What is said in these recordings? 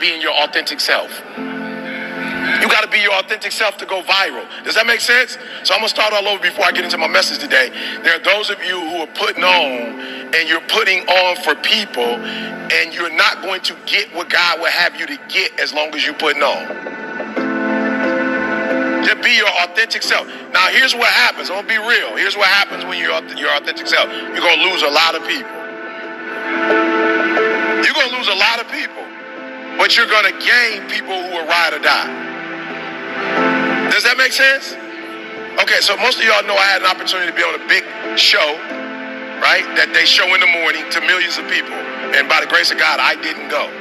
being your authentic self. You got to be your authentic self to go viral. Does that make sense? So I'm going to start all over before I get into my message today. There are those of you who are putting on and you're putting on for people and you're not going to get what God will have you to get as long as you're putting on. Just be your authentic self. Now, here's what happens. I'm going to be real. Here's what happens when you're your authentic self. You're going to lose a lot of people. You're going to lose a lot of people. But you're going to gain people who will ride or die. Does that make sense? Okay, so most of y'all know I had an opportunity to be on a big show, right? That they show in the morning to millions of people. And by the grace of God, I didn't go.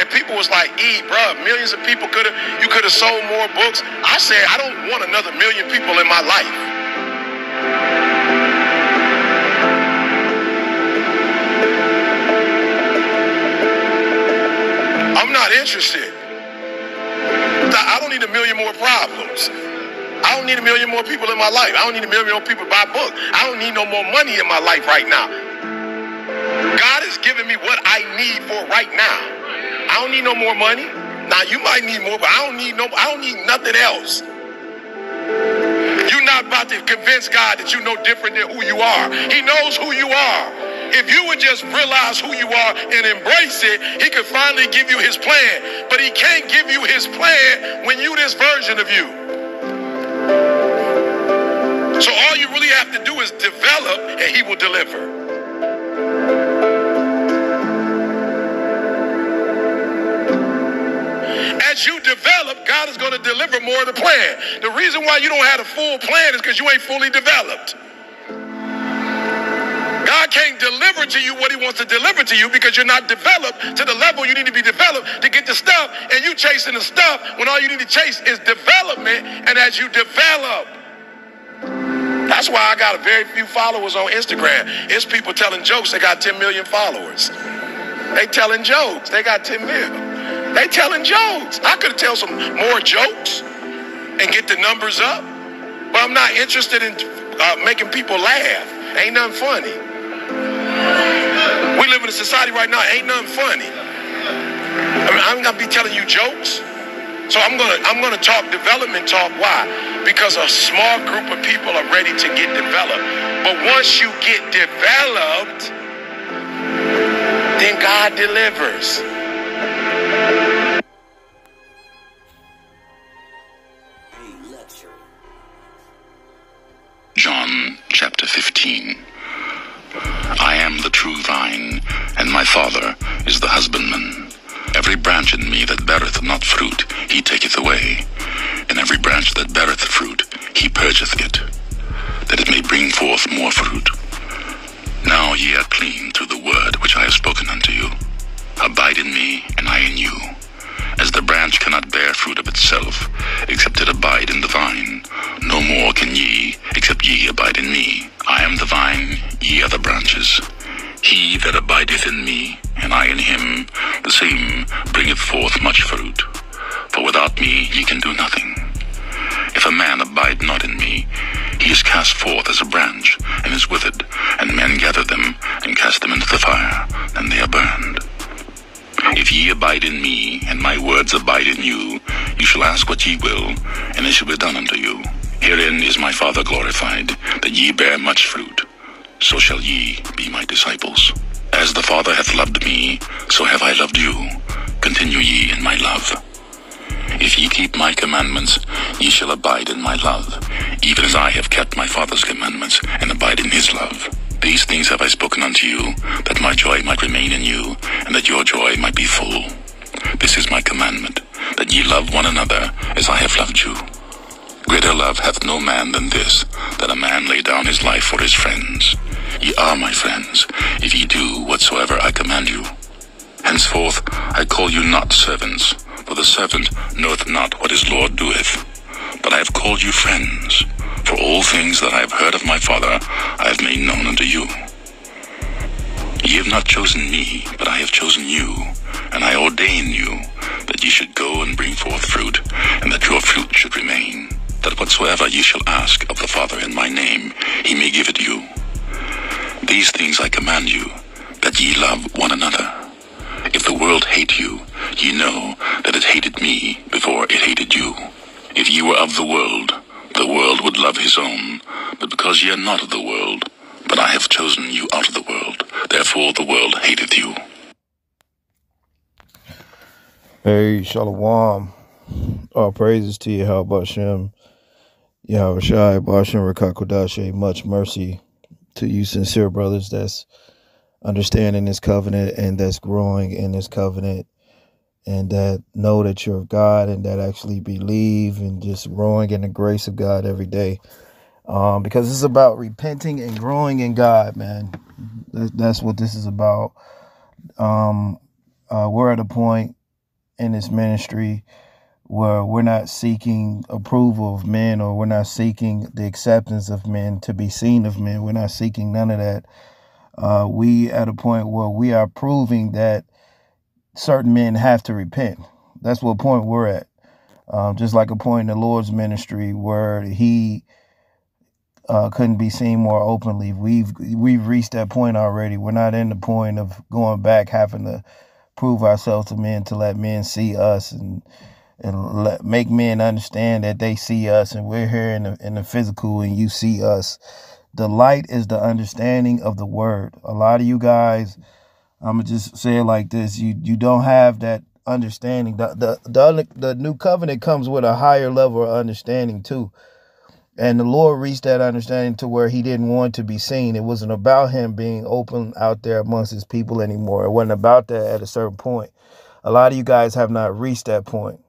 And people was like, E, bro, millions of people could have, you could have sold more books. I said, I don't want another million people in my life. Not interested. I don't need a million more problems. I don't need a million more people in my life. I don't need a million more people buy books. I don't need no more money in my life right now. God has given me what I need for right now. I don't need no more money. Now you might need more, but I don't need no I don't need nothing else. You're not about to convince God that you know different than who you are. He knows who you are. If you would just realize who you are and embrace it, he could finally give you his plan. But he can't give you his plan when you this version of you. So all you really have to do is develop and he will deliver. As you develop, God is going to deliver more of the plan. The reason why you don't have a full plan is because you ain't fully developed. God can't deliver to you what he wants to deliver to you because you're not developed to the level you need to be developed to get the stuff and you chasing the stuff when all you need to chase is development and as you develop that's why I got a very few followers on Instagram. It's people telling jokes. They got 10 million followers. They telling jokes. They got 10 million. They telling jokes. I could tell some more jokes and get the numbers up, but I'm not interested in uh, making people laugh. Ain't nothing funny. We live in a society right now, ain't nothing funny. I mean, I'm gonna be telling you jokes. So I'm gonna I'm gonna talk development talk. Why? Because a small group of people are ready to get developed. But once you get developed, then God delivers. John chapter 15. I am the true vine, and my Father is the husbandman. Every branch in me that beareth not fruit, he taketh away. And every branch that beareth fruit, he purgeth it, that it may bring forth more fruit. Now ye are clean through the word which you, you shall ask what ye will, and it shall be done unto you. Herein is my Father glorified, that ye bear much fruit. So shall ye be my disciples. As the Father hath loved me, so have I loved you. Continue ye in my love. If ye keep my commandments, ye shall abide in my love, even as I have kept my Father's commandments, and abide in his love. These things have I spoken unto you, that my joy might remain in you, and that your joy might be full. This is my commandment, that ye love one another as I have loved you. Greater love hath no man than this, that a man lay down his life for his friends. Ye are my friends, if ye do whatsoever I command you. Henceforth I call you not servants, for the servant knoweth not what his Lord doeth. But I have called you friends, for all things that I have heard of my Father I have made known unto you. Ye have not chosen me, but I have chosen you, and I ordain you, that ye should go and bring forth fruit, and that your fruit should remain, that whatsoever ye shall ask of the Father in my name, he may give it you. These things I command you, that ye love one another. If the world hate you, ye know that it hated me before it hated you. If ye were of the world, the world would love his own. But because ye are not of the world, but I have chosen you out of the world, therefore the world hateth you. Hey, Shalom. All praises to you, how Bashem. Yahawashi, Bashem Rakakodashe. Much mercy to you, sincere brothers that's understanding this covenant and that's growing in this covenant and that know that you're of God and that actually believe and just growing in the grace of God every day. Um, because it's about repenting and growing in God, man. That's what this is about. Um, uh, we're at a point in this ministry where we're not seeking approval of men or we're not seeking the acceptance of men to be seen of men. We're not seeking none of that. Uh, we at a point where we are proving that certain men have to repent. That's what point we're at. Um, just like a point in the Lord's ministry where he uh, couldn't be seen more openly. We've we've reached that point already. We're not in the point of going back, having to prove ourselves to men to let men see us and and let, make men understand that they see us and we're here in the, in the physical and you see us. The light is the understanding of the word. A lot of you guys, I'm gonna just say it like this: you you don't have that understanding. The the the, the new covenant comes with a higher level of understanding too. And the Lord reached that understanding to where he didn't want to be seen. It wasn't about him being open out there amongst his people anymore. It wasn't about that at a certain point. A lot of you guys have not reached that point.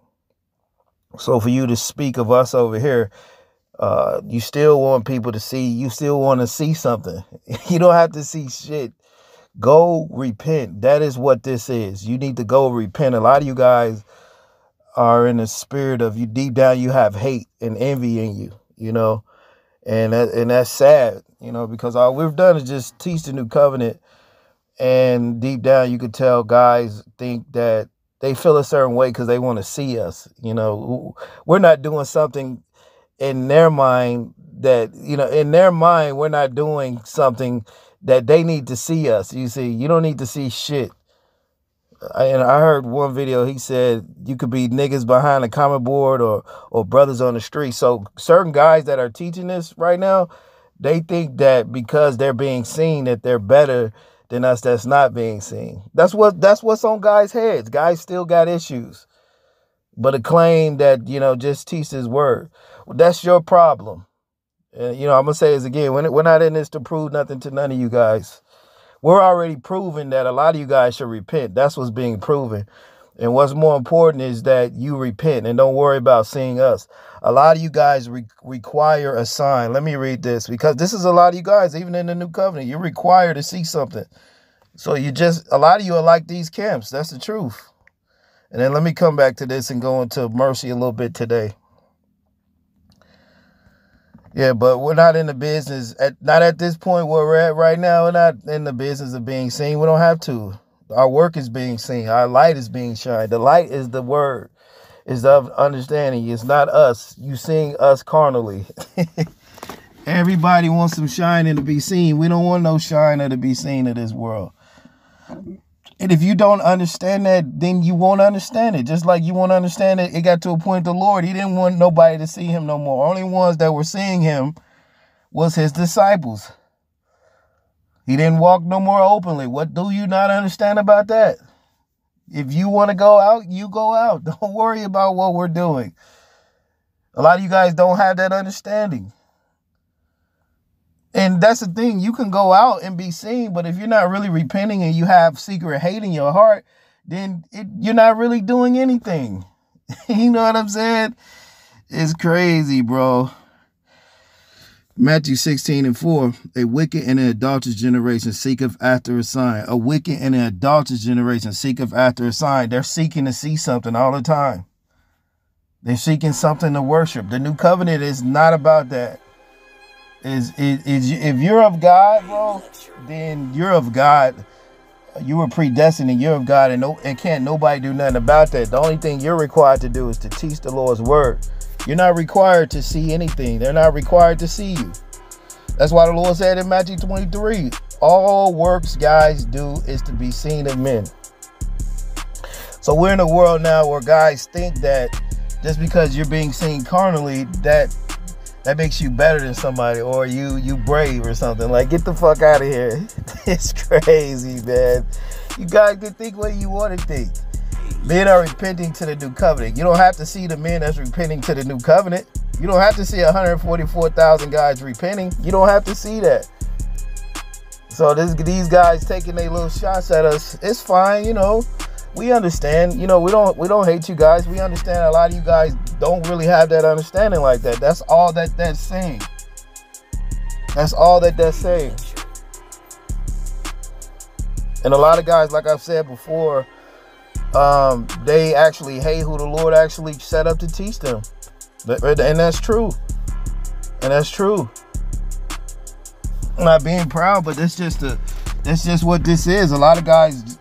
So for you to speak of us over here, uh, you still want people to see, you still want to see something. you don't have to see shit. Go repent. That is what this is. You need to go repent. A lot of you guys are in the spirit of you deep down you have hate and envy in you you know, and that, and that's sad, you know, because all we've done is just teach the new covenant, and deep down you could tell guys think that they feel a certain way because they want to see us. You know, we're not doing something in their mind that you know in their mind we're not doing something that they need to see us. You see, you don't need to see shit and I heard one video. He said you could be niggas behind a comment board or or brothers on the street. So certain guys that are teaching this right now, they think that because they're being seen that they're better than us that's not being seen. That's what that's what's on guys' heads. Guys still got issues, but a claim that you know just teach his word. Well, that's your problem. And you know I'm gonna say this again. We're not in this to prove nothing to none of you guys we're already proving that a lot of you guys should repent. That's what's being proven. And what's more important is that you repent and don't worry about seeing us. A lot of you guys re- require a sign. Let me read this because this is a lot of you guys, even in the new covenant, you're required to see something. So you just, a lot of you are like these camps. That's the truth. And then let me come back to this and go into mercy a little bit today. Yeah, but we're not in the business at not at this point where we're at right now. We're not in the business of being seen. We don't have to. Our work is being seen. Our light is being shined. The light is the word, is of understanding. It's not us. You seeing us carnally. Everybody wants some shining to be seen. We don't want no shiner to be seen in this world. And if you don't understand that, then you won't understand it. Just like you won't understand it, it got to a point the Lord, he didn't want nobody to see him no more. Only ones that were seeing him was his disciples. He didn't walk no more openly. What do you not understand about that? If you want to go out, you go out. Don't worry about what we're doing. A lot of you guys don't have that understanding. And that's the thing. You can go out and be seen, but if you're not really repenting and you have secret hate in your heart, then it, you're not really doing anything. you know what I'm saying? It's crazy, bro. Matthew 16 and 4. A wicked and an adulterous generation seeketh after a sign. A wicked and an adulterous generation seeketh after a sign. They're seeking to see something all the time. They're seeking something to worship. The new covenant is not about that is, is, is if you're of God, bro, then you're of God. You were predestined and you're of God, and no, and can't nobody do nothing about that. The only thing you're required to do is to teach the Lord's word. You're not required to see anything. They're not required to see you. That's why the Lord said in Matthew 23, all works guys do is to be seen of men. So we're in a world now where guys think that just because you're being seen carnally, that that makes you better than somebody or you you brave or something. Like get the fuck out of here. it's crazy, man. You guys can think what you want to think. Men are repenting to the new covenant. You don't have to see the men that's repenting to the new covenant. You don't have to see 144,000 guys repenting. You don't have to see that. So this, these guys taking their little shots at us, it's fine, you know. We understand, you know, we don't we don't hate you guys. We understand a lot of you guys don't really have that understanding like that. That's all that that's saying. That's all that that's saying. And a lot of guys, like I've said before, um, they actually hate who the Lord actually set up to teach them. And that's true. And that's true. I'm not being proud, but that's just a that's just what this is. A lot of guys,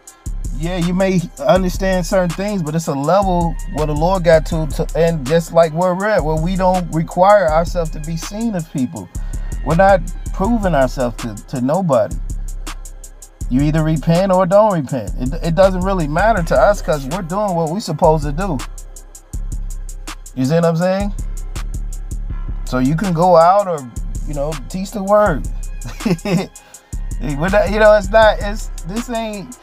yeah, you may understand certain things, but it's a level where the Lord got to, to and just like where we're at, where we don't require ourselves to be seen as people. We're not proving ourselves to, to nobody. You either repent or don't repent. It, it doesn't really matter to us because we're doing what we're supposed to do. You see what I'm saying? So you can go out or, you know, teach the word. you know, it's not, it's, this ain't,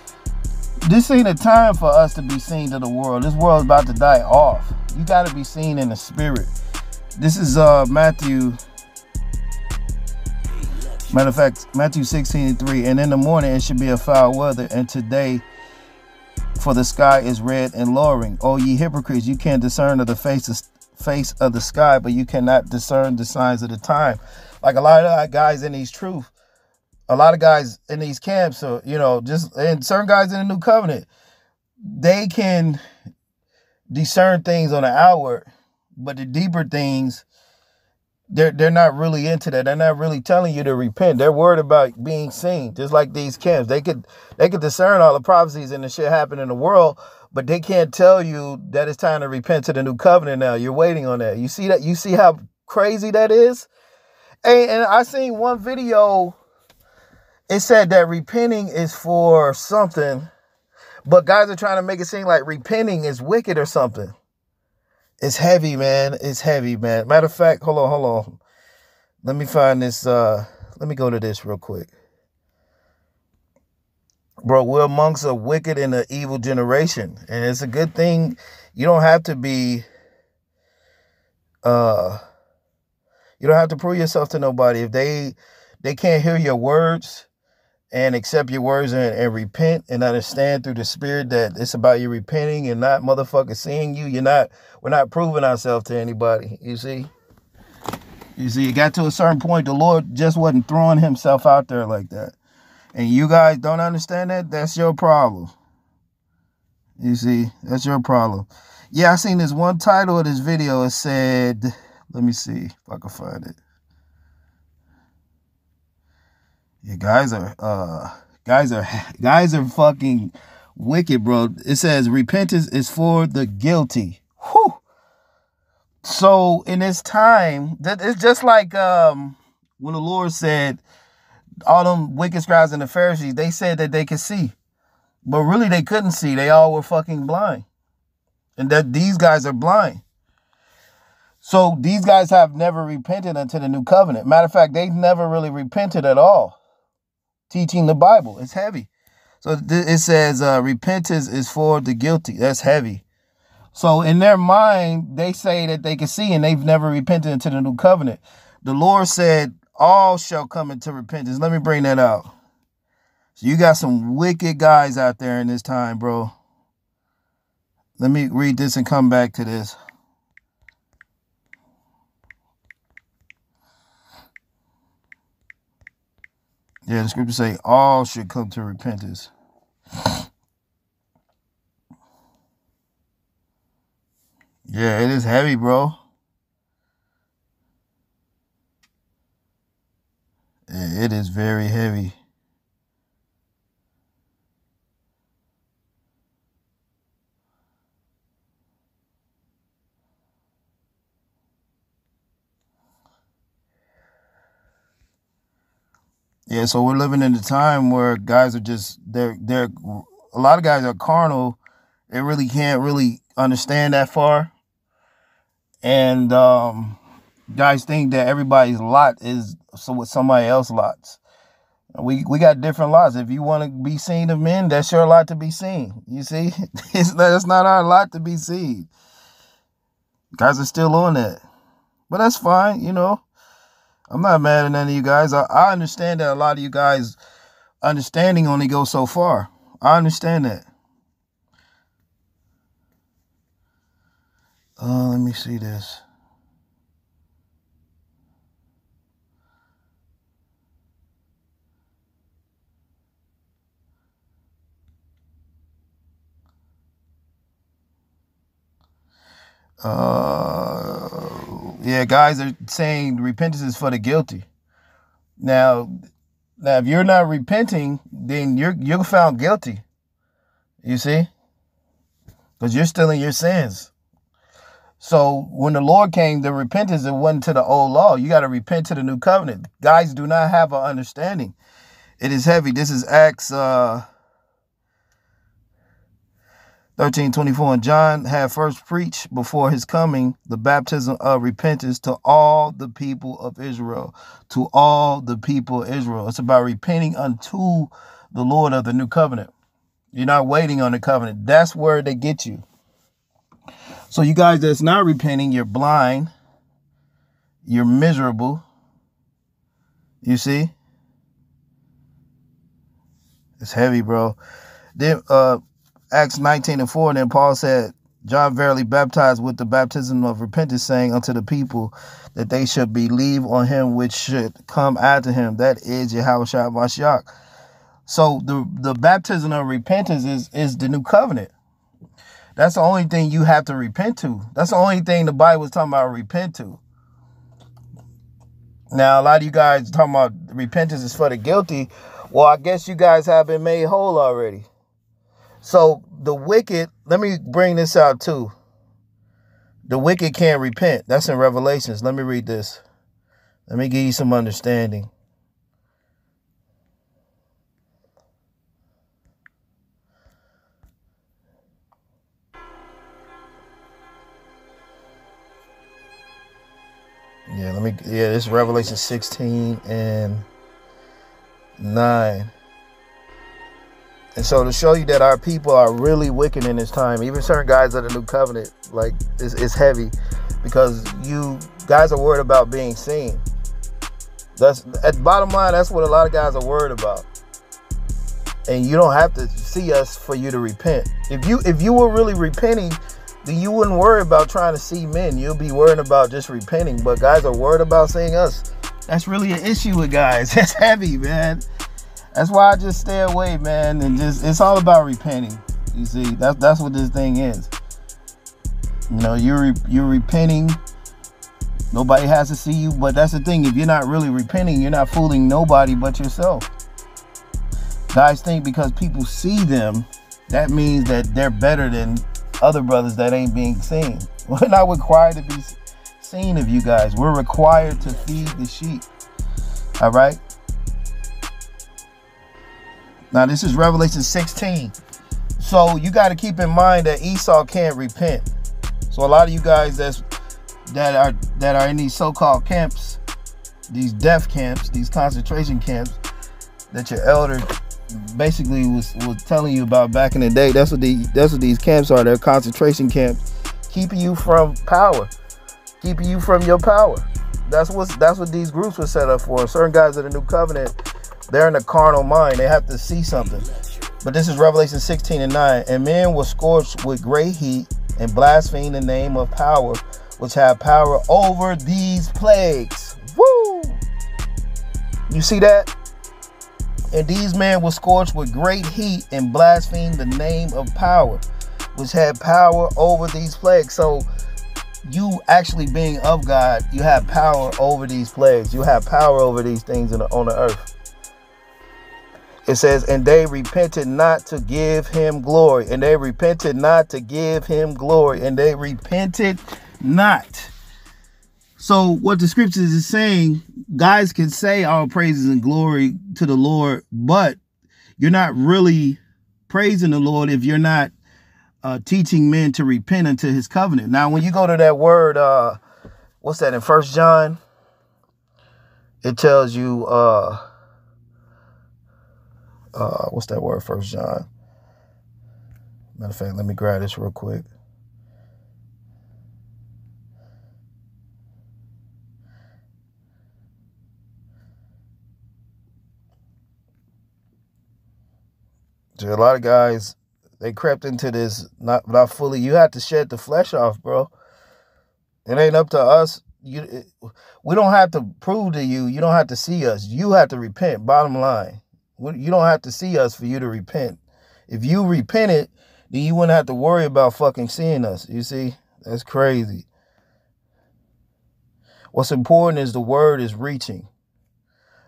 this ain't a time for us to be seen to the world. This world's about to die off. You got to be seen in the spirit. This is uh Matthew Matter of fact, Matthew 16 and 3. And in the morning it should be a foul weather, and today for the sky is red and lowering. O ye hypocrites, you can't discern of the face of, face of the sky, but you cannot discern the signs of the time. Like a lot of guys in these truth, a lot of guys in these camps, or you know, just and certain guys in the new covenant, they can discern things on the outward, but the deeper things they're they're not really into that. They're not really telling you to repent. They're worried about being seen. Just like these camps. They could they could discern all the prophecies and the shit happen in the world, but they can't tell you that it's time to repent to the new covenant now. You're waiting on that. You see that you see how crazy that is? Hey, and I seen one video. It said that repenting is for something, but guys are trying to make it seem like repenting is wicked or something. It's heavy, man. It's heavy, man. Matter of fact, hold on, hold on. Let me find this. Uh, let me go to this real quick. Bro, we're amongst a wicked and an evil generation. And it's a good thing you don't have to be uh you don't have to prove yourself to nobody. If they they can't hear your words, and accept your words and, and, repent and understand through the spirit that it's about you repenting and not motherfucker seeing you. You're not, we're not proving ourselves to anybody. You see? You see, it got to a certain point, the Lord just wasn't throwing himself out there like that. And you guys don't understand that, that's your problem. You see, that's your problem. Yeah, I seen this one title of this video. It said, let me see if I can find it. Yeah, guys are uh guys are guys are fucking wicked, bro. It says repentance is for the guilty. Whew. So in this time, it's just like um when the Lord said all them wicked scribes and the Pharisees, they said that they could see. But really they couldn't see. They all were fucking blind. And that these guys are blind. So these guys have never repented unto the new covenant. Matter of fact, they've never really repented at all teaching the Bible. It's heavy. So it says uh, repentance is for the guilty. That's heavy. So in their mind, they say that they can see and they've never repented into the new covenant. The Lord said, all shall come into repentance. Let me bring that out. So you got some wicked guys out there in this time, bro. Let me read this and come back to this. Yeah, the scripture say all should come to repentance. Yeah, it is heavy, bro. It is very heavy. Yeah, so we're living in a time where guys are just they're they're a lot of guys are carnal They really can't really understand that far. And um, guys think that everybody's lot is so with somebody else's lots. We we got different lots. If you want to be seen of men, that's your lot to be seen. You see, it's that's not our lot to be seen. Guys are still on that, but that's fine. You know, I'm not mad at any of you guys. I, I understand that a lot of you guys understanding only goes so far. I understand that. Uh, let me see this. Uh, yeah, guys are saying repentance is for the guilty. Now, now if you're not repenting, then you're you're found guilty. You see, because you're still in your sins. So when the Lord came, the repentance it wasn't to the old law. You got to repent to the new covenant. Guys do not have an understanding. It is heavy. This is Acts. Uh, 13, 24. And John had first preached before his coming the baptism of repentance to all the people of Israel. To all the people of Israel. It's about repenting unto the Lord of the new covenant. You're not waiting on the covenant. That's where they get you. So you guys that's not repenting, you're blind. You're miserable. You see? It's heavy, bro. Then uh Acts 19 and 4, and then Paul said, John verily baptized with the baptism of repentance, saying unto the people that they should believe on him which should come after him. That is Yahushua Mashiach. So the, the baptism of repentance is, is the new covenant. That's the only thing you have to repent to. That's the only thing the Bible is talking about repent to. Now, a lot of you guys talking about repentance is for the guilty. Well, I guess you guys have been made whole already. So the wicked, let me bring this out too. The wicked can't repent. That's in Revelations. Let me read this. Let me give you some understanding. Yeah, let me yeah, this is Revelation 16 and 9. And so to show you that our people are really wicked in this time, even certain guys of the new covenant, like it's, it's heavy because you guys are worried about being seen. That's at the bottom line, that's what a lot of guys are worried about. And you don't have to see us for you to repent. If you if you were really repenting, then you wouldn't worry about trying to see men. You'll be worrying about just repenting. But guys are worried about seeing us. That's really an issue with guys. That's heavy, man. That's why I just stay away, man, and just it's all about repenting. You see, that's that's what this thing is. You know, you're you're repenting. Nobody has to see you, but that's the thing. If you're not really repenting, you're not fooling nobody but yourself. Guys think because people see them, that means that they're better than other brothers that ain't being seen. We're not required to be seen of you guys. We're required to feed the sheep. All right. Now this is Revelation 16. So you got to keep in mind that Esau can't repent. So a lot of you guys that's that are that are in these so-called camps, these death camps, these concentration camps that your elder basically was was telling you about back in the day. That's what the that's what these camps are. They're concentration camps, keeping you from power, keeping you from your power. That's what that's what these groups were set up for. Certain guys in the new covenant they're in a carnal mind. They have to see something. But this is Revelation 16 and 9. And men were scorched with great heat and blasphemed the name of power, which had power over these plagues. Woo! You see that? And these men were scorched with great heat and blasphemed the name of power, which had power over these plagues. So you actually being of God, you have power over these plagues. You have power over these things the, on the earth. It says, and they repented not to give him glory. And they repented not to give him glory. And they repented not. So what the scriptures is saying, guys can say all praises and glory to the Lord, but you're not really praising the Lord if you're not uh, teaching men to repent unto his covenant. Now, when you go to that word, uh, what's that in First John? It tells you, uh, uh, what's that word? First John. Matter of fact, let me grab this real quick. a lot of guys they crept into this not not fully. You have to shed the flesh off, bro. It ain't up to us. You, it, we don't have to prove to you. You don't have to see us. You have to repent. Bottom line, you don't have to see us for you to repent. If you repented, then you wouldn't have to worry about fucking seeing us. You see, that's crazy. What's important is the word is reaching.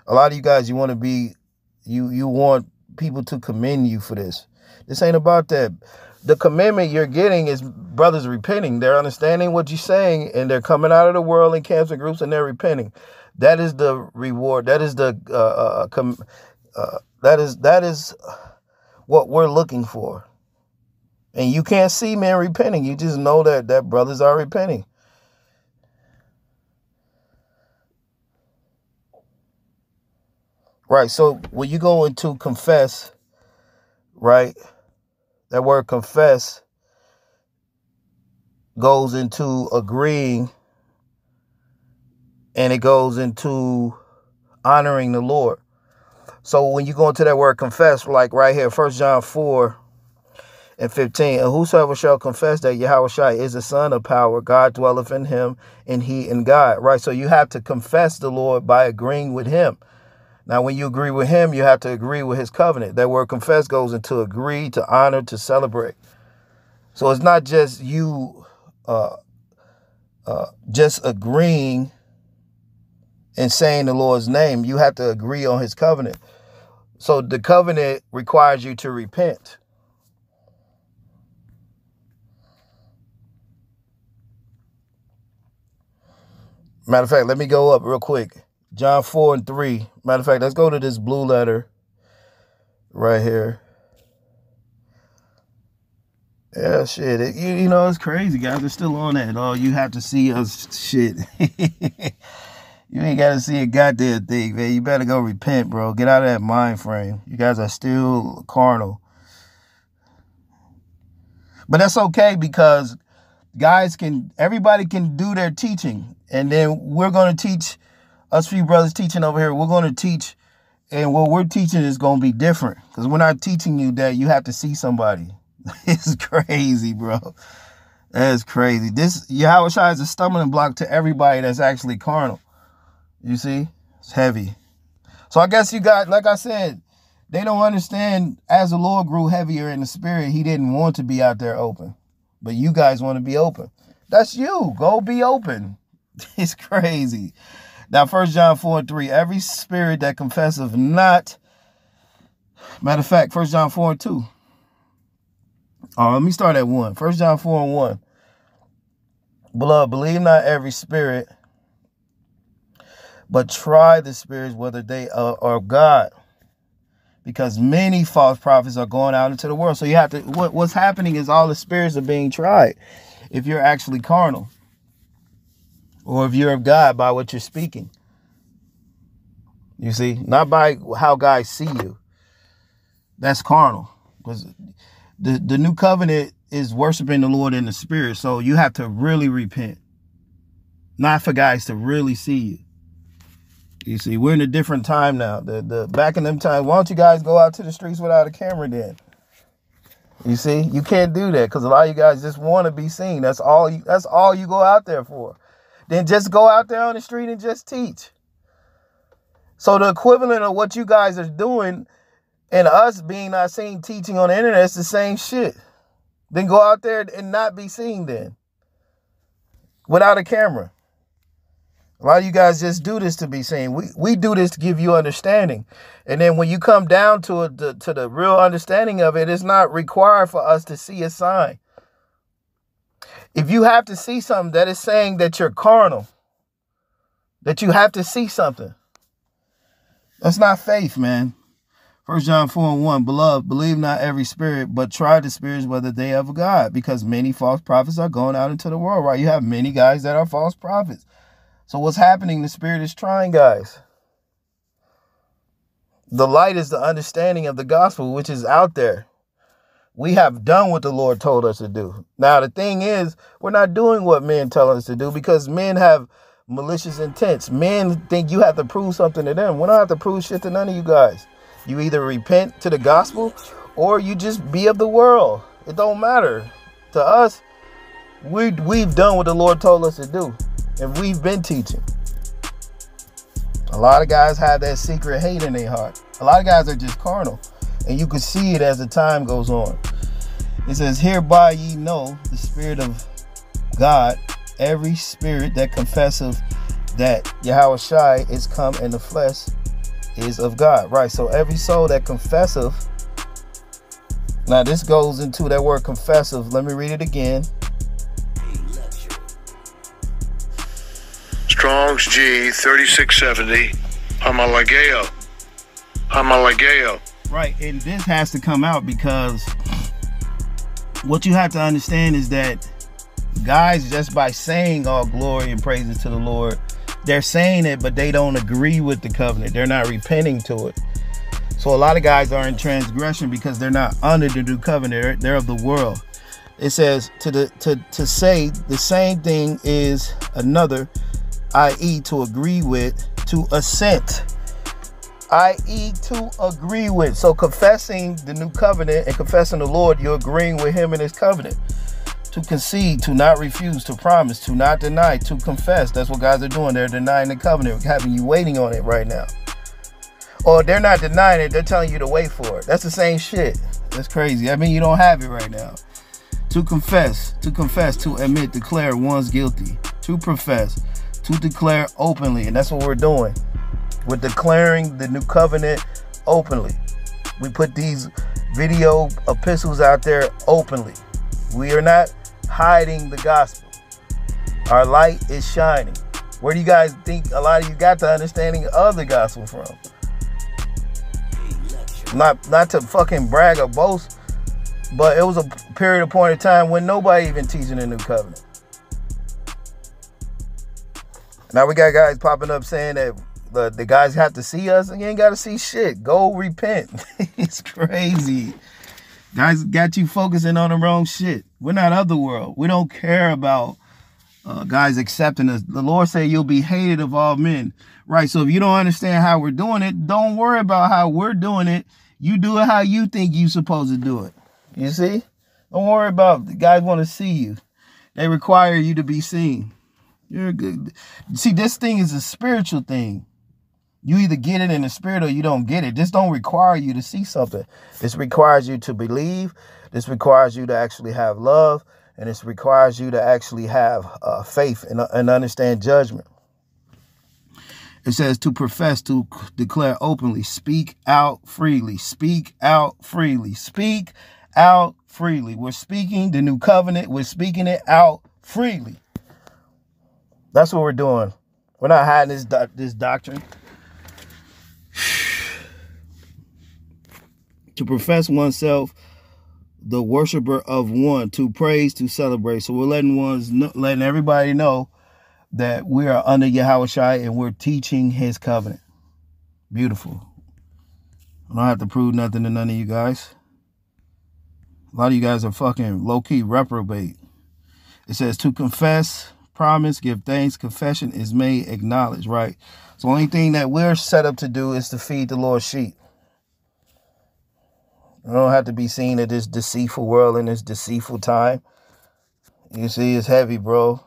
A lot of you guys, you want to be, you you want people to commend you for this. This ain't about that. The commitment you're getting is brothers repenting. They're understanding what you're saying and they're coming out of the world in camps and groups and they're repenting. That is the reward. That is the uh, uh, com- uh, that is that is what we're looking for. And you can't see men repenting. You just know that that brothers are repenting. Right. So when you go into confess, right? That word confess goes into agreeing and it goes into honoring the Lord. So when you go into that word confess, like right here, First John 4 and 15, and whosoever shall confess that Yahweh is the Son of power, God dwelleth in him, and he in God. Right? So you have to confess the Lord by agreeing with him. Now, when you agree with him, you have to agree with his covenant. That word confess goes into agree, to honor, to celebrate. So it's not just you uh, uh, just agreeing and saying the Lord's name. You have to agree on his covenant. So the covenant requires you to repent. Matter of fact, let me go up real quick. John 4 and 3. Matter of fact, let's go to this blue letter right here. Yeah, shit. It, you, you know, it's crazy, guys. They're still on that. Oh, you have to see us shit. you ain't got to see a goddamn thing, man. You better go repent, bro. Get out of that mind frame. You guys are still carnal. But that's okay because guys can, everybody can do their teaching. And then we're going to teach us few brothers teaching over here, we're going to teach, and what we're teaching is going to be different because we're not teaching you that you have to see somebody. it's crazy, bro. That's crazy. This Yahawashi is a stumbling block to everybody that's actually carnal. You see? It's heavy. So I guess you got, like I said, they don't understand as the Lord grew heavier in the spirit, he didn't want to be out there open. But you guys want to be open. That's you. Go be open. It's crazy. Now, First John 4 and 3, every spirit that confesseth not, matter of fact, First John 4 and 2. Uh, let me start at 1. First John 4 and 1. Beloved, believe not every spirit, but try the spirits whether they are, are God. Because many false prophets are going out into the world. So you have to, what, what's happening is all the spirits are being tried if you're actually carnal or if you're of God by what you're speaking. You see, not by how guys see you. That's carnal. Because the, the new covenant is worshiping the Lord in the spirit. So you have to really repent. Not for guys to really see you. You see, we're in a different time now. The the back in them times, why don't you guys go out to the streets without a camera then? You see, you can't do that because a lot of you guys just want to be seen. That's all you that's all you go out there for then just go out there on the street and just teach. So the equivalent of what you guys are doing and us being not seen teaching on the internet is the same shit. Then go out there and not be seen then. Without a camera. A lot of you guys just do this to be seen. We we do this to give you understanding. And then when you come down to it to, to the real understanding of it, it's not required for us to see a sign. If you have to see something, that is saying that you're carnal, that you have to see something. That's not faith, man. First John 4 and 1, Beloved, believe not every spirit, but try the spirits whether they have a God, because many false prophets are going out into the world, right? You have many guys that are false prophets. So what's happening? The spirit is trying guys. The light is the understanding of the gospel, which is out there. We have done what the Lord told us to do. Now, the thing is, we're not doing what men tell us to do because men have malicious intents. Men think you have to prove something to them. We don't have to prove shit to none of you guys. You either repent to the gospel or you just be of the world. It don't matter. To us, we, we've done what the Lord told us to do. And we've been teaching. A lot of guys have that secret hate in their heart. A lot of guys are just carnal. And you can see it as the time goes on. It says, Hereby ye know the Spirit of God, every spirit that confesseth that Yahawashi is come in the flesh is of God. Right. So every soul that confesseth. Now this goes into that word confesseth. Let me read it again. Strong's G 3670. Homologeo. Homologeo. Right, and this has to come out because what you have to understand is that guys, just by saying all glory and praises to the Lord, they're saying it, but they don't agree with the covenant. They're not repenting to it. So a lot of guys are in transgression because they're not under the new covenant. They're, they're of the world. It says to the to to say the same thing is another i.e., to agree with, to assent, i.e., to agree with. So, confessing the new covenant and confessing the Lord, you're agreeing with Him in His covenant. To concede, to not refuse, to promise, to not deny, to confess. That's what guys are doing. They're denying the covenant, having you waiting on it right now. Or they're not denying it, they're telling you to wait for it. That's the same shit. That's crazy. I mean, you don't have it right now. To confess, to confess, to admit, declare one's guilty. To profess, to declare openly. And that's what we're doing. We're declaring the new covenant openly. We put these video epistles out there openly. We are not hiding the gospel. Our light is shining. Where do you guys think a lot of you got the understanding of the gospel from? Not not to fucking brag or boast, but it was a period of point of time when nobody even teaching the new covenant. Now we got guys popping up saying that the, the guys have to see us and you ain't got to see shit. Go repent. it's crazy. Guys got you focusing on the wrong shit. We're not of the world. We don't care about uh, guys accepting us. The Lord said you'll be hated of all men. Right. So if you don't understand how we're doing it, don't worry about how we're doing it. You do it how you think you're supposed to do it. You see? Don't worry about the guys want to see you. They require you to be seen. You're good. See, this thing is a spiritual thing. You either get it in the spirit or you don't get it. This don't require you to see something. This requires you to believe. This requires you to actually have love. And this requires you to actually have uh, faith and, and understand judgment. It says to profess, to declare openly, speak out freely, speak out freely, speak out freely. We're speaking the new covenant. We're speaking it out freely. That's what we're doing. We're not hiding this this doctrine. to profess oneself the worshiper of one, to praise, to celebrate. So we're letting ones know, letting everybody know that we are under Yahawashi and we're teaching his covenant. Beautiful. I don't have to prove nothing to none of you guys. A lot of you guys are fucking low-key reprobate. It says to confess, promise, give thanks, confession is made, acknowledge, right? So the only thing that we're set up to do is to feed the Lord's sheep. We don't have to be seen in this deceitful world in this deceitful time. You see, it's heavy, bro.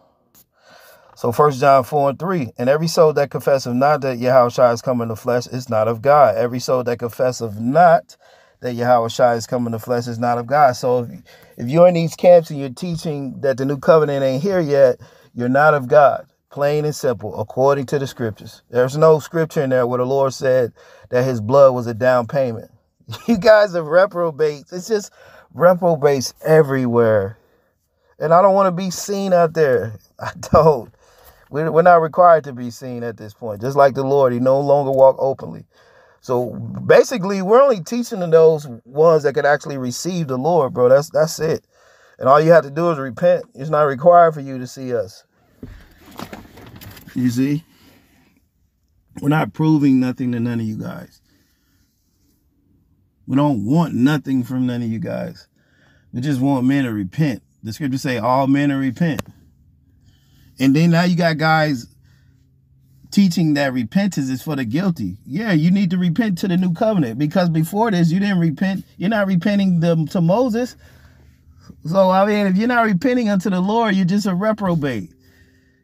So First John 4 and 3. And every soul that confesseth not that Yahweh is come in the flesh is not of God. Every soul that confesseth not that Yahweh is come in the flesh is not of God. So if, if you're in these camps and you're teaching that the new covenant ain't here yet, you're not of God. Plain and simple, according to the scriptures. There's no scripture in there where the Lord said that his blood was a down payment. You guys are reprobates. It's just reprobates everywhere. And I don't want to be seen out there. I don't. We're, not required to be seen at this point. Just like the Lord, he no longer walk openly. So basically, we're only teaching to those ones that can actually receive the Lord, bro. That's that's it. And all you have to do is repent. It's not required for you to see us. You see? We're not proving nothing to none of you guys. We don't want nothing from none of you guys. We just want men to repent. The scriptures say all men to repent. And then now you got guys teaching that repentance is for the guilty. Yeah, you need to repent to the new covenant because before this you didn't repent. You're not repenting to, to Moses. So I mean, if you're not repenting unto the Lord, you're just a reprobate.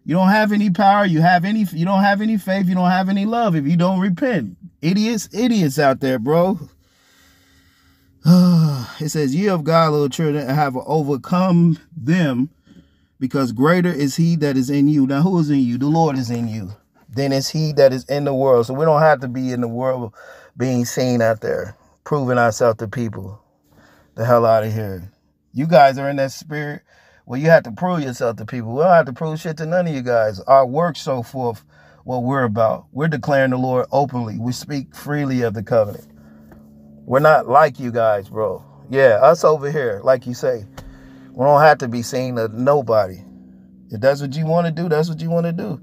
You don't have any power. You have any. You don't have any faith. You don't have any love. If you don't repent, idiots, idiots out there, bro. it says, "Ye of God, little children, have overcome them, because greater is He that is in you." Now, who is in you? The Lord is in you Then is he that is in the world. So we don't have to be in the world being seen out there, proving ourselves to people. The hell out of here. You guys are in that spirit where you have to prove yourself to people. We don't have to prove shit to none of you guys. Our work, so forth, what we're about. We're declaring the Lord openly. We speak freely of the covenant. We're not like you guys, bro. Yeah, us over here, like you say, we don't have to be seen to nobody. If that's what you want to do, that's what you want to do.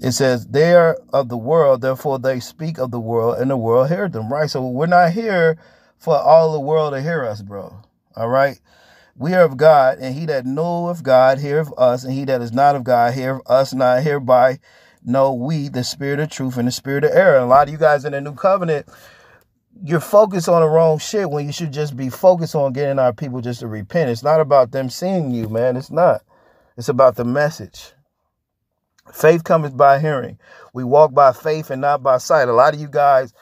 It says, they are of the world, therefore they speak of the world, and the world hear them, right? So we're not here for all the world to hear us, bro. All right? We are of God, and he that knoweth God heareth us, and he that is not of God heareth us not. Hereby know we the spirit of truth and the spirit of error. A lot of you guys in the new covenant, you're focused on the wrong shit when you should just be focused on getting our people just to repent. It's not about them seeing you, man. It's not. It's about the message. Faith comes by hearing. We walk by faith and not by sight. A lot of you guys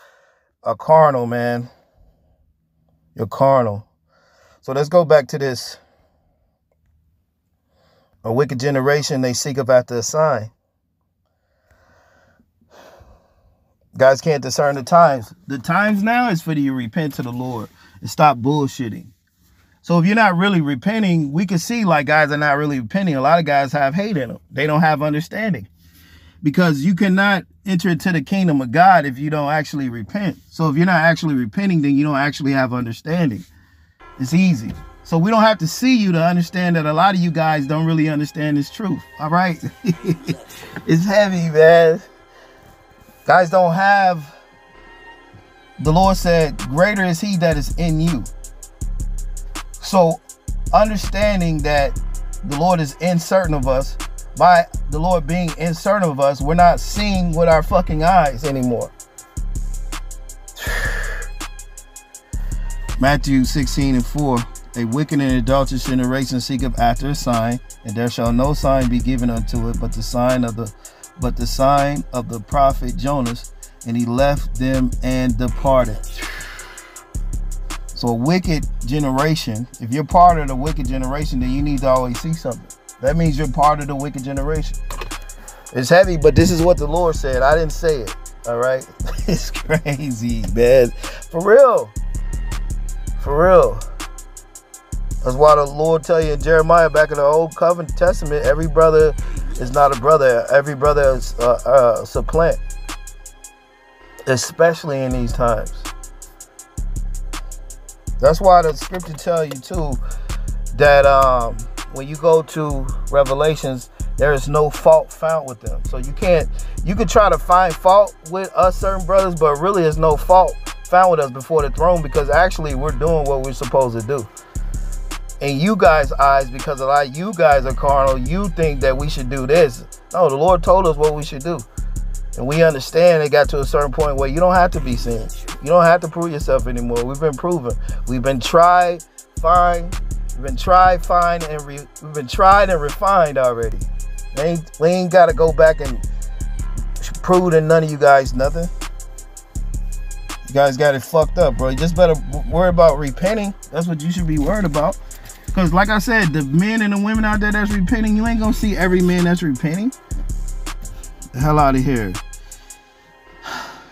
are carnal, man. You're carnal. So let's go back to this. A wicked generation, they seek up after a sign. Guys can't discern the times. The times now is for you to repent to the Lord and stop bullshitting. So if you're not really repenting, we can see like guys are not really repenting. A lot of guys have hate in them. They don't have understanding. Because you cannot enter into the kingdom of God if you don't actually repent. So if you're not actually repenting, then you don't actually have understanding. It's easy. So we don't have to see you to understand that a lot of you guys don't really understand this truth. All right? it's heavy, man. Guys don't have the Lord said, Greater is he that is in you so understanding that the Lord is in certain of us, by the Lord being in certain of us, we're not seeing with our fucking eyes anymore. Matthew 16 and 4. A wicked and adulterous generation seeketh after a sign, and there shall no sign be given unto it, but the sign of the but the sign of the prophet Jonas, and he left them and departed. So a wicked generation, if you're part of the wicked generation, then you need to always see something. That means you're part of the wicked generation. It's heavy, but this is what the Lord said. I didn't say it. All right. it's crazy, man. For real. For real. That's why the Lord tell you in Jeremiah back in the Old Covenant Testament, every brother is not a brother. Every brother is uh, uh, supplant. Especially in these times. That's why the scripture tell you too that um, when you go to Revelations, there is no fault found with them. So you can't you can try to find fault with us certain brothers, but really there's no fault found with us before the throne because actually we're doing what we're supposed to do. In you guys' eyes, because a lot of you guys are carnal, you think that we should do this. No, the Lord told us what we should do. And we understand it got to a certain point where you don't have to be seen. You don't have to prove yourself anymore. We've been proven. We've been tried, fine. We've been tried, fine, and re- we've been tried and refined already. We ain't, we ain't got to go back and prove to none of you guys nothing. You guys got it fucked up, bro. You just better worry about repenting. That's what you should be worried about. Because, like I said, the men and the women out there that's repenting, you ain't going to see every man that's repenting the hell out of here.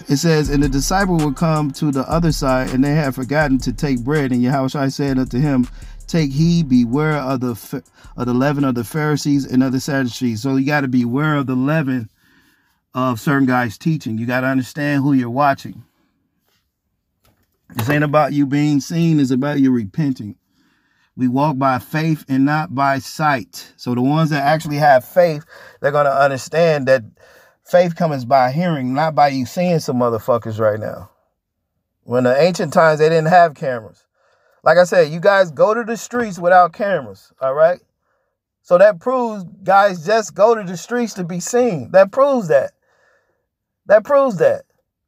It says, And the disciple will come to the other side, and they have forgotten to take bread. And Yahawashi said unto him, Take heed, beware of the of the leaven of the Pharisees and of the Sadducees. So you got to beware of the leaven of certain guys teaching. You got to understand who you're watching. This ain't about you being seen, it's about you repenting. We walk by faith and not by sight. So the ones that actually have faith, they're going to understand that faith comes by hearing, not by you seeing some motherfuckers right now. When the ancient times, they didn't have cameras. Like I said, you guys go to the streets without cameras, all right? So that proves guys just go to the streets to be seen. That proves that. That proves that.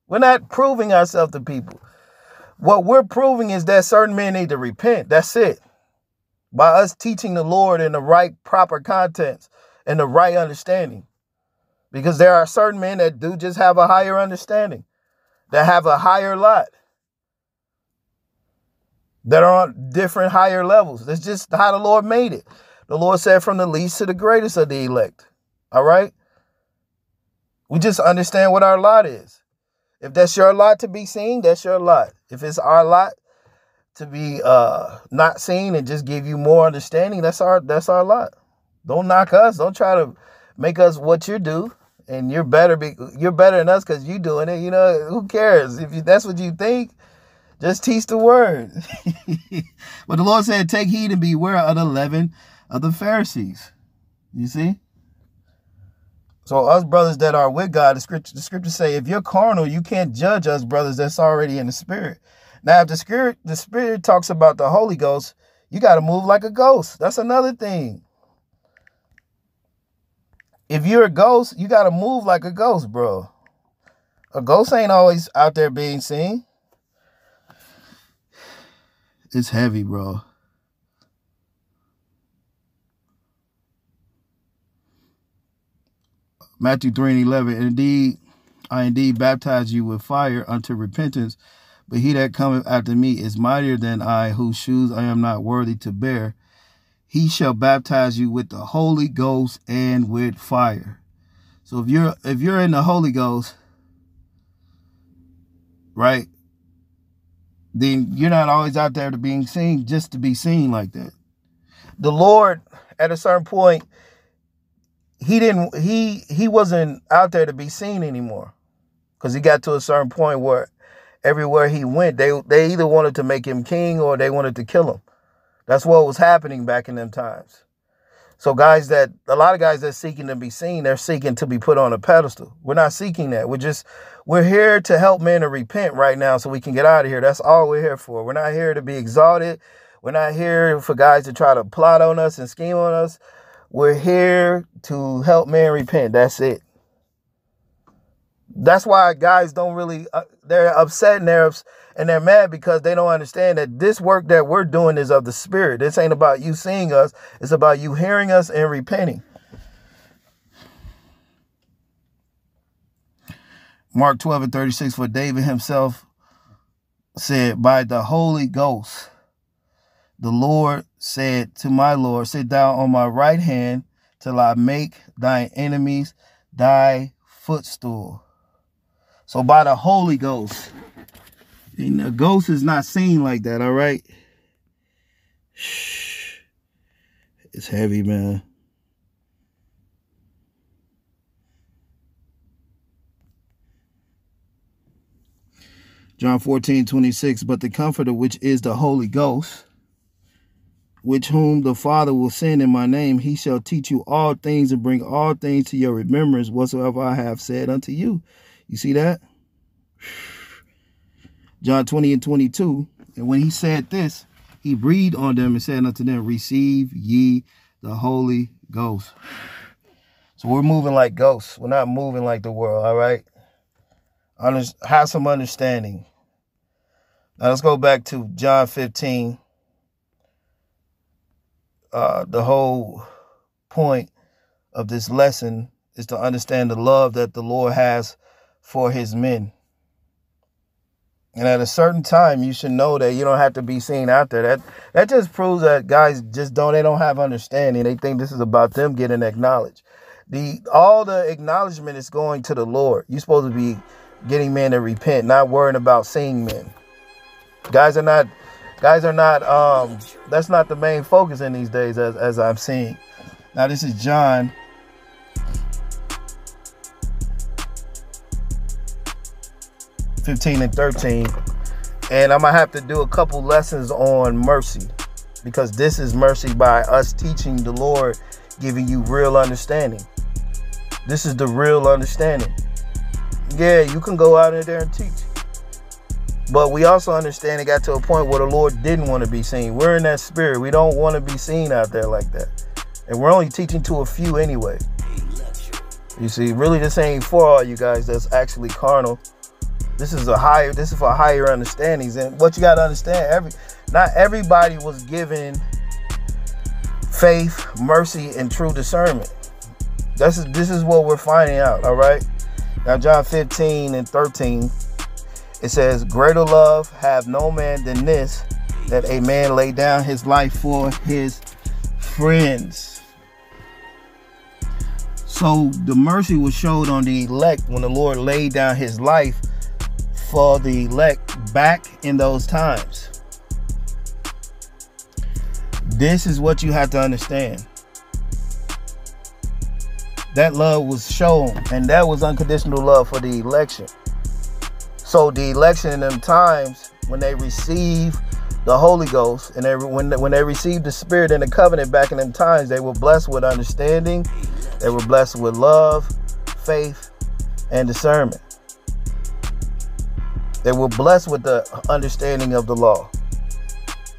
We're not proving ourselves to people. What we're proving is that certain men need to repent. That's it. By us teaching the Lord in the right, proper contents and the right understanding. Because there are certain men that do just have a higher understanding, that have a higher lot that are on different higher levels. That's just how the Lord made it. The Lord said from the least to the greatest of the elect. All right? We just understand what our lot is. If that's your lot to be seen, that's your lot. If it's our lot to be uh not seen and just give you more understanding, that's our that's our lot. Don't knock us. Don't try to make us what you do. And you're better be you're better than us because you're doing it. You know, who cares? If you, that's what you think, just teach the word. but the Lord said, Take heed and beware of the leaven of the Pharisees. You see? So us brothers that are with God, the scripture, the scriptures say, if you're carnal, you can't judge us brothers that's already in the spirit. Now, if the spirit, the spirit talks about the Holy Ghost, you got to move like a ghost. That's another thing. If you're a ghost, you got to move like a ghost, bro. A ghost ain't always out there being seen. It's heavy, bro. Matthew 3 and 11. Indeed, I indeed baptize you with fire unto repentance, but he that cometh after me is mightier than I, whose shoes I am not worthy to bear. He shall baptize you with the Holy Ghost and with fire. So if you're if you're in the Holy Ghost, right, then you're not always out there to being seen just to be seen like that. The Lord, at a certain point, he didn't he he wasn't out there to be seen anymore, because he got to a certain point where everywhere he went, they they either wanted to make him king or they wanted to kill him. That's what was happening back in them times. So guys that a lot of guys that seeking to be seen, they're seeking to be put on a pedestal. We're not seeking that. We're just we're here to help men to repent right now so we can get out of here. That's all we're here for. We're not here to be exalted. We're not here for guys to try to plot on us and scheme on us. We're here to help men repent. That's it. That's why guys don't really uh, they're upset and they're and they're mad because they don't understand that this work that we're doing is of the spirit. This ain't about you seeing us. It's about you hearing us and repenting. Mark 12 and 36 for David himself said by the Holy Ghost the Lord said to my Lord sit down on my right hand till I make thine enemies thy footstool. So by the Holy Ghost. And the ghost is not seen like that, all right? It's heavy, man. John 14, 26, but the comforter, which is the Holy Ghost, which whom the Father will send in my name, he shall teach you all things and bring all things to your remembrance whatsoever I have said unto you. You see that? John 20 and 22. And when he said this, he breathed on them and said unto them, Receive ye the Holy Ghost. So we're moving like ghosts. We're not moving like the world, all right? Have some understanding. Now let's go back to John 15. Uh, the whole point of this lesson is to understand the love that the Lord has for his men. And at a certain time, you should know that you don't have to be seen out there. That that just proves that guys just don't they don't have understanding. They think this is about them getting acknowledged. The all the acknowledgement is going to the Lord. You're supposed to be getting men to repent, not worrying about seeing men. Guys are not guys are not um that's not the main focus in these days as, as I'm seeing. Now this is John 15 and 13. And I'm going to have to do a couple lessons on mercy because this is mercy by us teaching the Lord, giving you real understanding. This is the real understanding. Yeah, you can go out in there and teach. But we also understand it got to a point where the Lord didn't want to be seen. We're in that spirit. We don't want to be seen out there like that. And we're only teaching to a few anyway. You see, really this ain't for all you guys that's actually carnal. This is a higher, this is for higher understandings. And what you gotta understand, every not everybody was given faith, mercy, and true discernment. This is this is what we're finding out, all right? Now John 15 and 13, it says, Greater love have no man than this, that a man lay down his life for his friends. So the mercy was showed on the elect when the Lord laid down his life for the elect back in those times. This is what you have to understand. That love was shown, and that was unconditional love for the election. So the election in them times, when they receive the Holy Ghost, and they, when when they received the Spirit and the covenant back in them times, they were blessed with understanding they were blessed with love, faith, and discernment. They were blessed with the understanding of the law.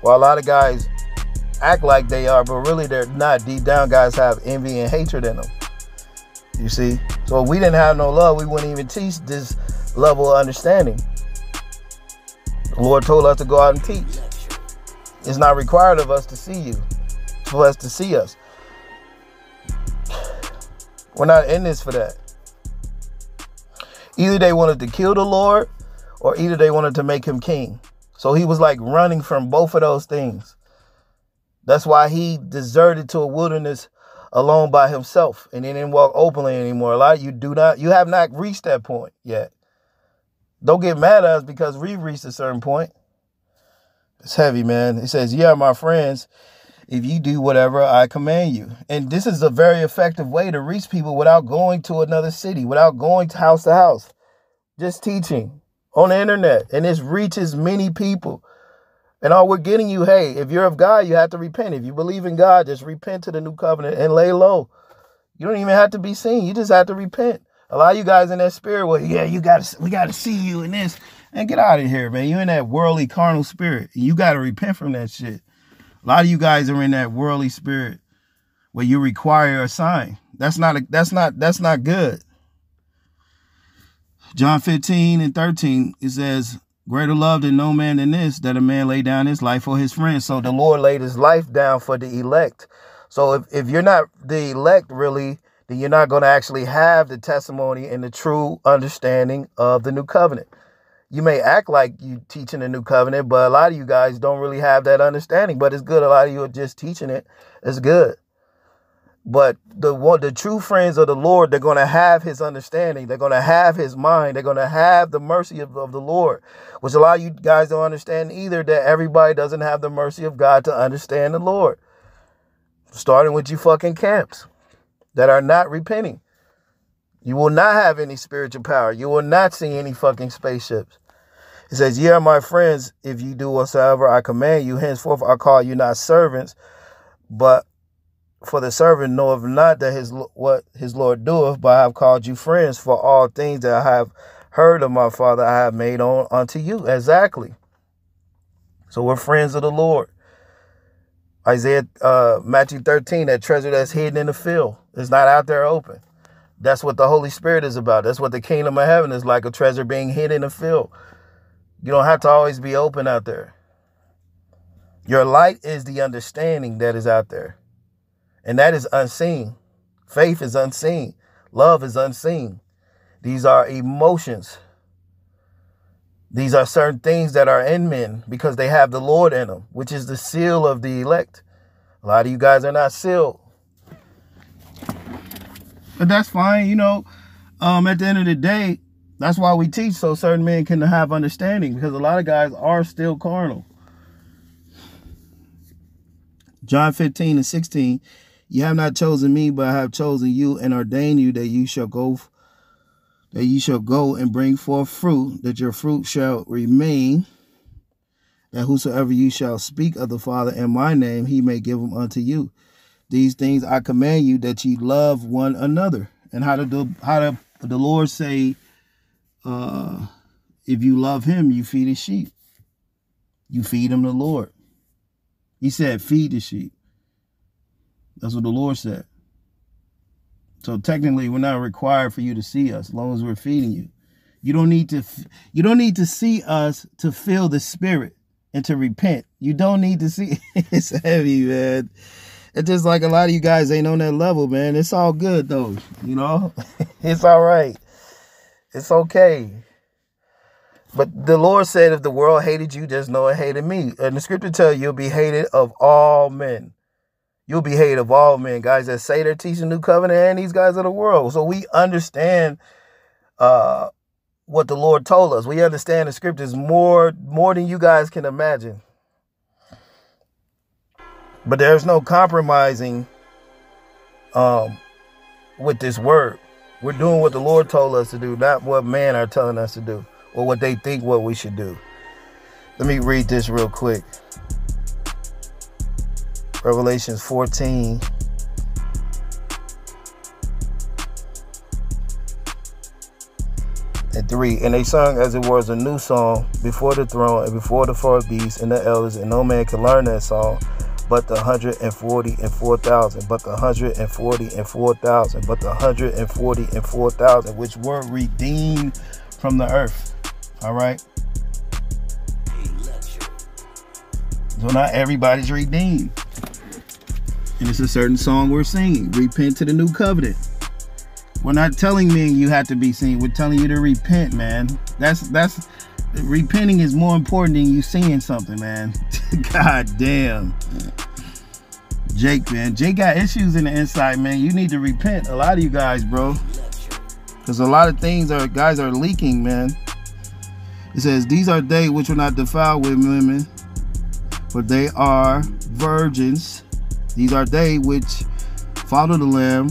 While a lot of guys act like they are, but really they're not. Deep down, guys have envy and hatred in them. You see? So if we didn't have no love, we wouldn't even teach this level of understanding. The Lord told us to go out and teach. It's not required of us to see you, for us to see us. We're not in this for that. Either they wanted to kill the Lord or either they wanted to make him king. So he was like running from both of those things. That's why he deserted to a wilderness alone by himself and he didn't walk openly anymore. A lot of you do not, you have not reached that point yet. Don't get mad at us because we've reached a certain point. It's heavy, man. He says, Yeah, my friends, if you do whatever I command you. And this is a very effective way to reach people without going to another city, without going to house to house. Just teaching on the internet. And this reaches many people. And all we're getting you, hey, if you're of God, you have to repent. If you believe in God, just repent to the new covenant and lay low. You don't even have to be seen. You just have to repent. A lot of you guys in that spirit, well, yeah, you gotta we gotta see you in this. And get out of here, man. You're in that worldly carnal spirit. You gotta repent from that shit. A lot of you guys are in that worldly spirit where you require a sign. That's not a, that's not that's not good. John 15 and 13 it says, Greater love than no man than this, that a man lay down his life for his friends. So the Lord laid his life down for the elect. So if, if you're not the elect really, then you're not going to actually have the testimony and the true understanding of the new covenant you may act like you teaching the new covenant, but a lot of you guys don't really have that understanding. But it's good. A lot of you are just teaching it. It's good. But the one, the true friends of the Lord, they're going to have His understanding. They're going to have His mind. They're going to have the mercy of, of the Lord, which a lot of you guys don't understand either. That everybody doesn't have the mercy of God to understand the Lord. Starting with you fucking camps that are not repenting. You will not have any spiritual power. You will not see any fucking spaceships. It says, Ye are my friends if you do whatsoever I command you. Henceforth I call you not servants, but for the servant knoweth not that his what his Lord doeth, but I have called you friends, for all things that I have heard of my Father I have made on unto you. Exactly. So we're friends of the Lord. Isaiah, uh, Matthew 13, that treasure that's hidden in the field is not out there open. That's what the Holy Spirit is about. That's what the kingdom of heaven is like a treasure being hidden in the field. You don't have to always be open out there. Your light is the understanding that is out there. And that is unseen. Faith is unseen. Love is unseen. These are emotions. These are certain things that are in men because they have the Lord in them, which is the seal of the elect. A lot of you guys are not sealed. But that's fine, you know. Um, at the end of the day, that's why we teach so certain men can have understanding because a lot of guys are still carnal. John 15 and 16, you have not chosen me, but I have chosen you and ordained you that you shall go that ye shall go and bring forth fruit, that your fruit shall remain, that whosoever you shall speak of the Father in my name, he may give them unto you. These things I command you that ye love one another. And how to do how to the Lord say, uh, if you love him, you feed his sheep. You feed him the Lord. He said, feed the sheep. That's what the Lord said. So technically, we're not required for you to see us as long as we're feeding you. You don't need to you don't need to see us to feel the spirit and to repent. You don't need to see it's heavy, man. It's just like a lot of you guys ain't on that level, man. It's all good though, you know? it's all right. It's okay. But the Lord said, if the world hated you, just know it hated me. And the scripture tell you you'll be hated of all men. You'll be hated of all men, guys that say they're teaching new covenant and these guys of the world. So we understand uh, what the Lord told us. We understand the scriptures more more than you guys can imagine. But there's no compromising um, with this word. We're doing what the Lord told us to do, not what man are telling us to do or what they think what we should do. Let me read this real quick. Revelations 14. And three, and they sung as it was a new song before the throne and before the four beasts and the elders, and no man can learn that song but the hundred and forty and four thousand, but the hundred and forty and four thousand, but the hundred and forty and four thousand, which were redeemed from the earth. All right. So not everybody's redeemed. And it's a certain song we're singing. Repent to the new covenant. We're not telling men you have to be seen. We're telling you to repent, man. That's that's repenting is more important than you seeing something, man. God damn. Jake, man. Jake got issues in the inside, man. You need to repent. A lot of you guys, bro. Because a lot of things are guys are leaking, man. It says, These are they which will not defiled with women, but they are virgins. These are they which follow the Lamb,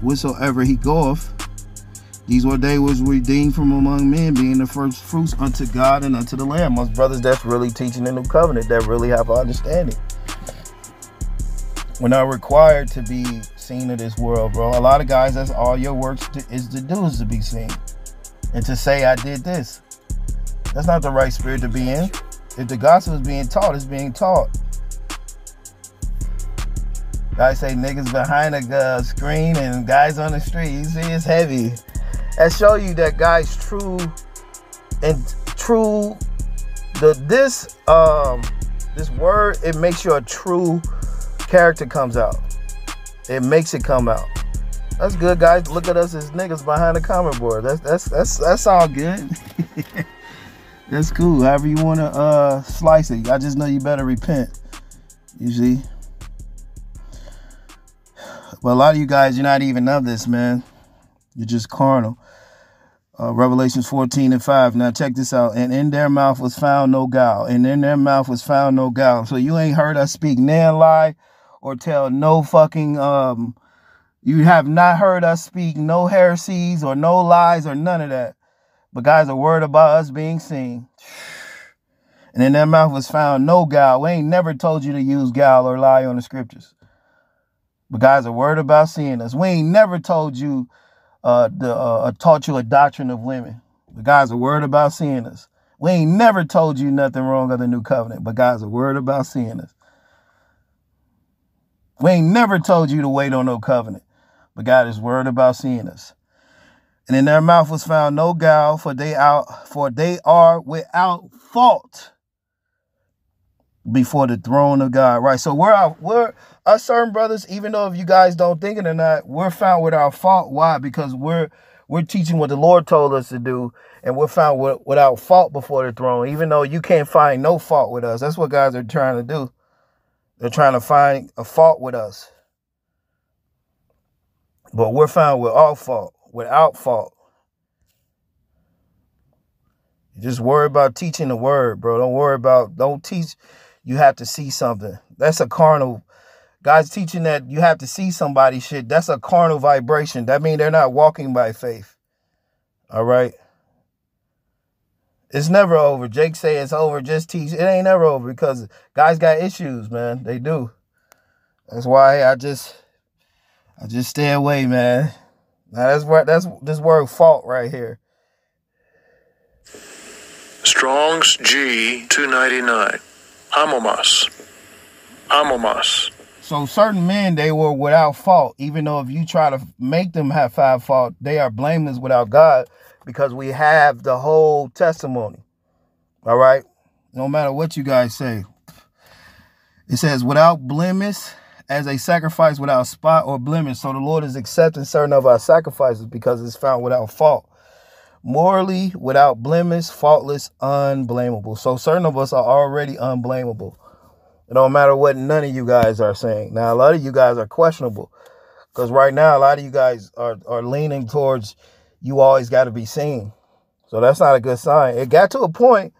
whatsoever he goeth. These were they was redeemed from among men, being the first fruits unto God and unto the Lamb. Most brothers that's really teaching the new covenant, that really have understanding. We're not required to be seen in this world, bro. A lot of guys, that's all your work is to do is to be seen. And to say, I did this. That's not the right spirit to be in. If the gospel is being taught, it's being taught. Guys say niggas behind a uh, screen and guys on the street. You see, it's heavy. That show you that guy's true and true. The this um this word it makes your true character comes out. It makes it come out. That's good, guys. Look at us as niggas behind the comment board. That's that's that's that's all good. that's cool. However you wanna uh slice it. I just know you better repent. You see. But a lot of you guys, you're not even of this, man. You're just carnal. Uh, Revelations 14 and 5. Now check this out. And in their mouth was found no guile. And in their mouth was found no guile. So you ain't heard us speak nan lie or tell no fucking um you have not heard us speak no heresies or no lies or none of that. But guys, a word about us being seen. And in their mouth was found no guile. We ain't never told you to use guile or lie on the scriptures. But guys, are worried about seeing us. We ain't never told you uh, the, uh, taught you a doctrine of women. But guys, are worried about seeing us. We ain't never told you nothing wrong of the new covenant. But guys, a word about seeing us. We ain't never told you to wait on no covenant. But God is worried about seeing us. And in their mouth was found no guile, for they out for they are without fault before the throne of God. Right. So where I we're us certain brothers, even though if you guys don't think it or not, we're found without fault. Why? Because we're we're teaching what the Lord told us to do, and we're found with, without fault before the throne, even though you can't find no fault with us. That's what guys are trying to do. They're trying to find a fault with us. But we're found with all fault, without fault. just worry about teaching the word, bro. Don't worry about, don't teach. You have to see something. That's a carnal God's teaching that you have to see somebody shit. That's a carnal vibration. That means they're not walking by faith. All right. It's never over. Jake say it's over. Just teach. It ain't never over because guys got issues, man. They do. That's why I just, I just stay away, man. Now that's where that's this word fault right here. Strong's G two ninety nine. Amomos. Amomos. So certain men they were without fault, even though if you try to make them have five fault, they are blameless without God because we have the whole testimony. All right? No matter what you guys say. It says without blemish as a sacrifice without spot or blemish. So the Lord is accepting certain of our sacrifices because it's found without fault. Morally, without blemish, faultless, unblameable. So certain of us are already unblameable. It don't matter what none of you guys are saying. Now, a lot of you guys are questionable because right now, a lot of you guys are, are leaning towards you always got to be seen. So that's not a good sign. It got to a point,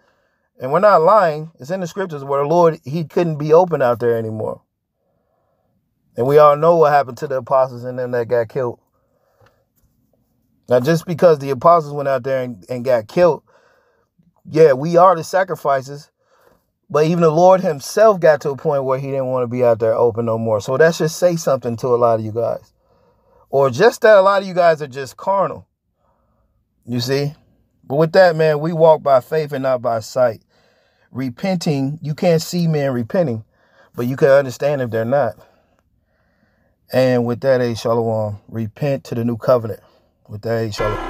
and we're not lying. It's in the scriptures where the Lord, he couldn't be open out there anymore. And we all know what happened to the apostles and them that got killed. Now, just because the apostles went out there and, and got killed, yeah, we are the sacrifices, but even the Lord himself got to a point where he didn't want to be out there open no more. So that should say something to a lot of you guys. Or just that a lot of you guys are just carnal. You see? But with that, man, we walk by faith and not by sight. Repenting, you can't see men repenting, but you can understand if they're not. And with that, a shalom. Repent to the new covenant. With that, a shalom.